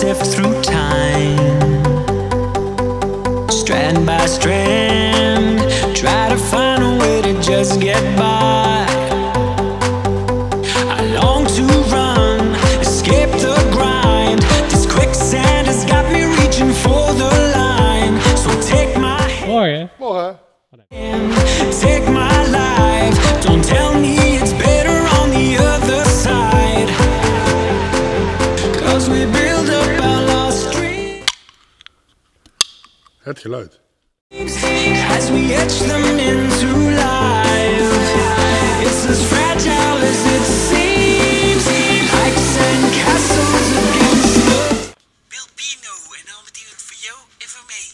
sift through time, strand by strand. Try to find a way to just get by. I long to run, escape the grind. This quicksand has got me reaching for the line. So take my hand. Morgen. Morgen. Take my life. Don't tell me Het geluid. as we etch them into life. It's as fragile as it seems. Heights and castles against the Bilbino, en dan betekent voor jou en voor mij.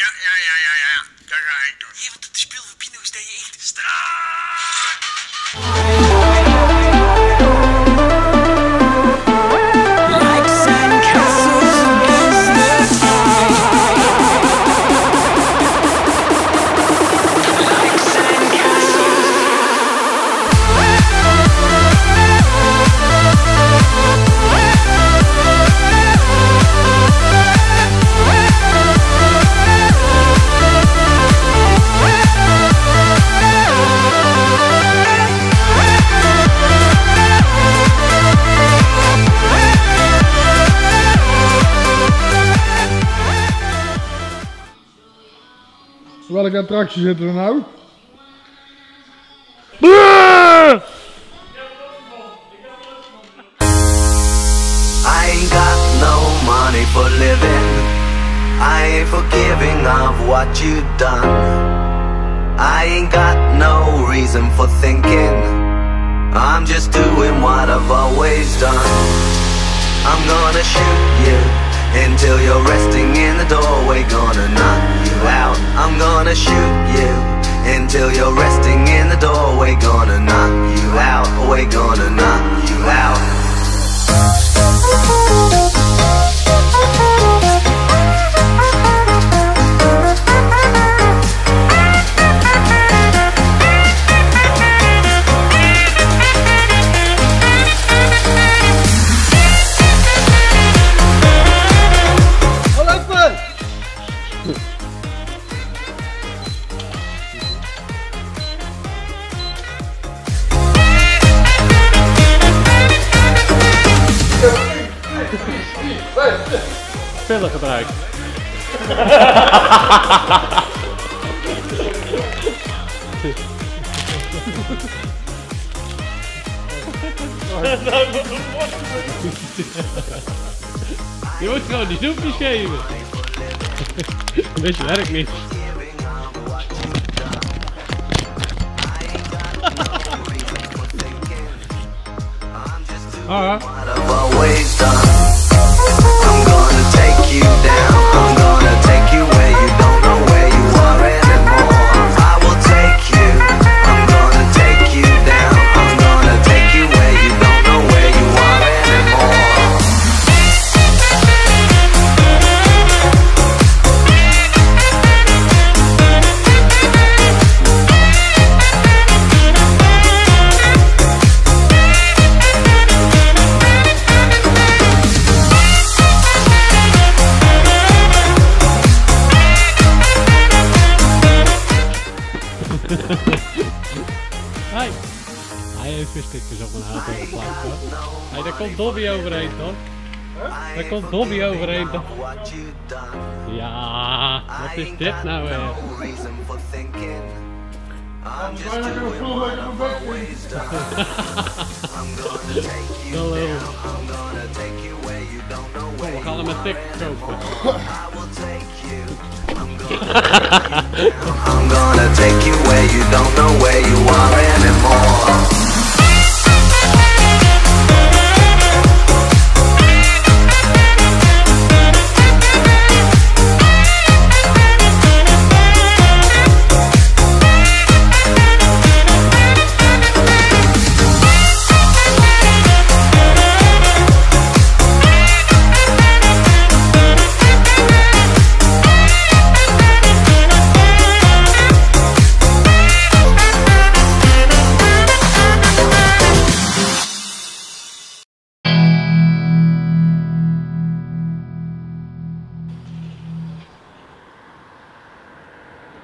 Ja, ja, ja, ja, ja. Dat ga ik doen. Hier, want het speel van Bino is dat je echt straat. Welke attractie zitten we nou? I ain't got no money for living. I ain't forgiving of what you done. I ain't got no reason for thinking. I'm just doing what I've always done. I'm gonna shoot you until you're resting in the doorway. Gonna knock you out. I'm gonna shoot you until you're resting in the doorway. Gonna knock you out. We're gonna knock you out. Gebruikt. Je moet gewoon die snoepjes geven. Dit werkt niet. Ah, you Hij heeft weer stukjes op een auto geplakt hoor. Hey, daar komt Dobby overheen toch? Daar komt Dobby overheen toch? Ja, wat is dit nou weer? Where We gaan hem met tik kopen. I'm gonna, I'm gonna take you where you don't know where you are anymore.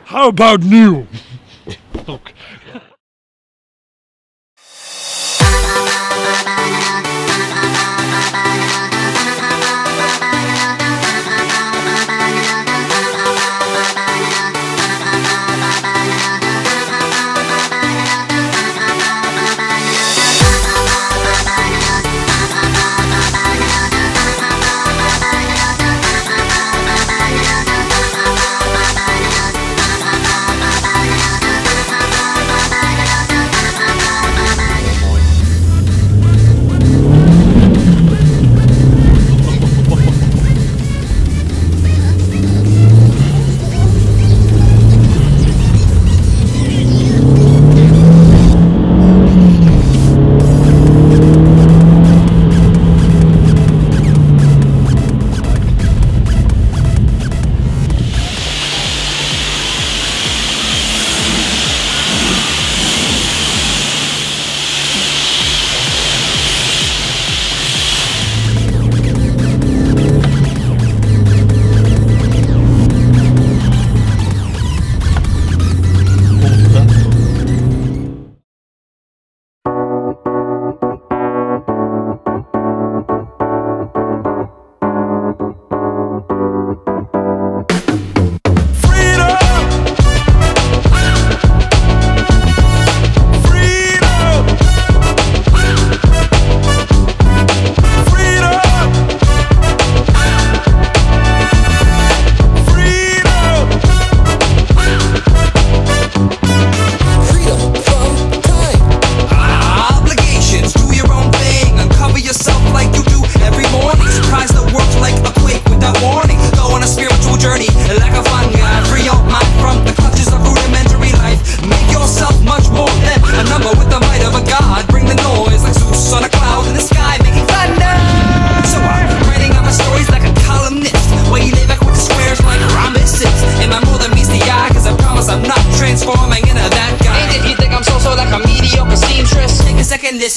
How about new?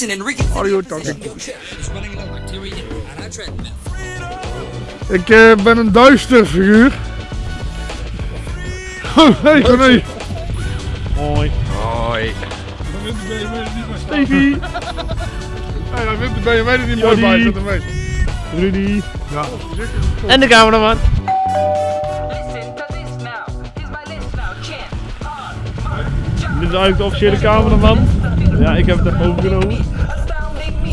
Listen, Enrique. Audio talking. Ik uh, ben een duister figuur. Oh, nee, hey nee. Hoi. Hoi. Stevie. Hey, dan wint de BMW er niet mooi bij, zit er mee. Rudy. Ja. En de cameraman. Dit is eigenlijk de officiële cameraman. Ja, ik heb het even overgenomen.